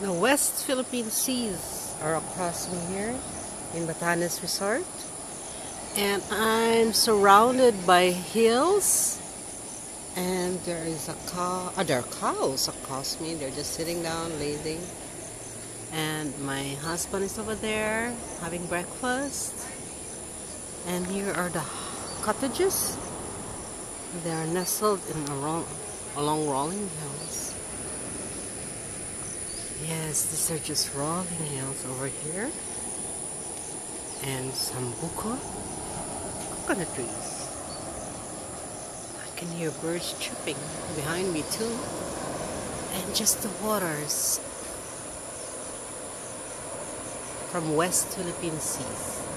The West Philippine Seas are across me here in Batanes Resort. And I'm surrounded by hills. And there is a cow. Oh, there are cows across me. They're just sitting down, lazing. And my husband is over there having breakfast. And here are the cottages. They are nestled in a along rolling hills. Yes, these are just rolling hills over here. And some buko, coconut trees. I can hear birds chirping behind me too. And just the waters from West Philippine Seas.